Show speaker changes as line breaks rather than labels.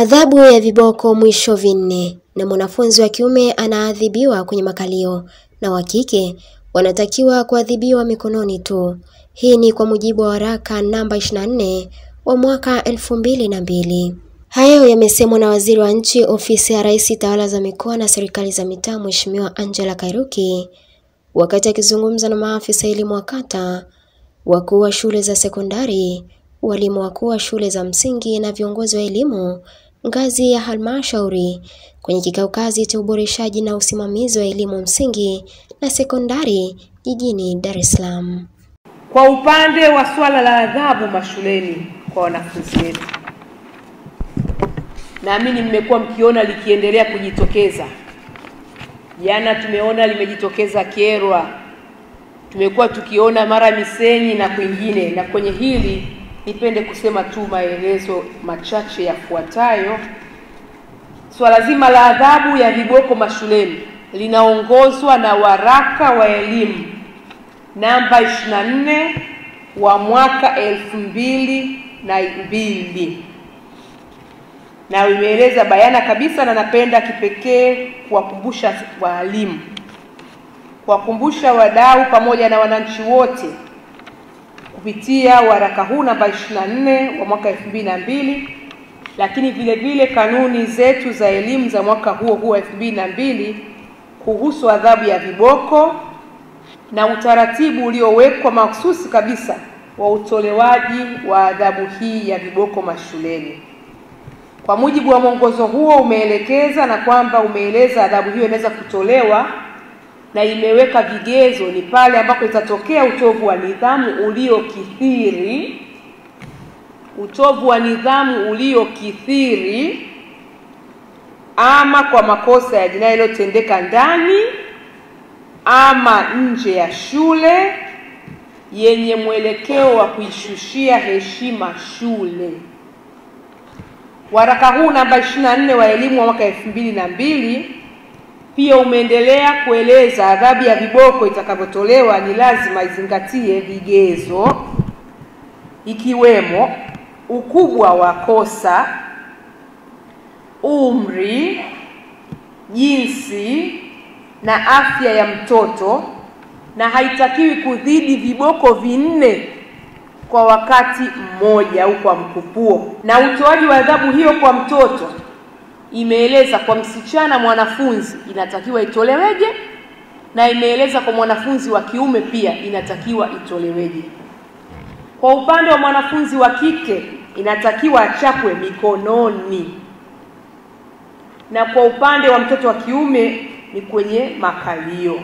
Adhabu ya viboko mwisho vinne, na mwanafunzi wa kiume anaadhibiwa kwenye makalio na wa kike wanatakiwa kuadhibiwa mikononi tu. Hii ni kwa mujibu wa waraka namba 24 wa mwaka elfu mbili na mbili. Hayo yamesemwa na waziri wa nchi ofisi ya Rais tawala za mikoa na serikali za mitaa Mheshimiwa Angela Kairuki wakati akizungumza na maafisa elimu wa kata, wakuu wa shule za sekondari, walimu wakuu wa shule za msingi na viongozi wa elimu ngazi ya halmashauri kwenye kikao kazi cha uboreshaji na usimamizi wa elimu msingi na sekondari jijini Dar es Salaam.
Kwa upande wa suala la adhabu mashuleni kwa wanafunzi wetu, naamini mmekuwa mkiona likiendelea kujitokeza. Jana tumeona limejitokeza Kyerwa, tumekuwa tukiona mara Misenyi na kwingine, na kwenye hili nipende kusema tu maelezo machache yafuatayo. Suala zima la adhabu ya viboko mashuleni linaongozwa na waraka wa elimu namba 24 wa mwaka elfu mbili na mbili na imeeleza bayana kabisa, na napenda kipekee kuwakumbusha waalimu, kuwakumbusha wadau pamoja na wananchi wote kupitia waraka huu namba 24 wa mwaka elfu mbili na mbili lakini vile vile kanuni zetu za elimu za mwaka huo huo elfu mbili na mbili kuhusu adhabu ya viboko na utaratibu uliowekwa mahususi kabisa wa utolewaji wa adhabu hii ya viboko mashuleni. Kwa mujibu wa mwongozo huo umeelekeza na kwamba umeeleza adhabu hiyo inaweza kutolewa na imeweka vigezo, ni pale ambapo itatokea utovu wa nidhamu uliokithiri, utovu wa nidhamu uliokithiri, ama kwa makosa ya jinai yaliyotendeka ndani ama nje ya shule yenye mwelekeo wa kuishushia heshima shule. Waraka huu namba 24 wa elimu wa mwaka elfu mbili na mbili pia umeendelea kueleza adhabu ya viboko itakavyotolewa ni lazima izingatie vigezo ikiwemo ukubwa wa kosa, umri, jinsi na afya ya mtoto, na haitakiwi kudhidi viboko vinne kwa wakati mmoja au kwa mkupuo. Na utoaji wa adhabu hiyo kwa mtoto imeeleza kwa msichana mwanafunzi inatakiwa itoleweje, na imeeleza kwa mwanafunzi wa kiume pia inatakiwa itoleweje. Kwa upande wa mwanafunzi wa kike inatakiwa achapwe mikononi, na kwa upande wa mtoto wa kiume ni kwenye makalio.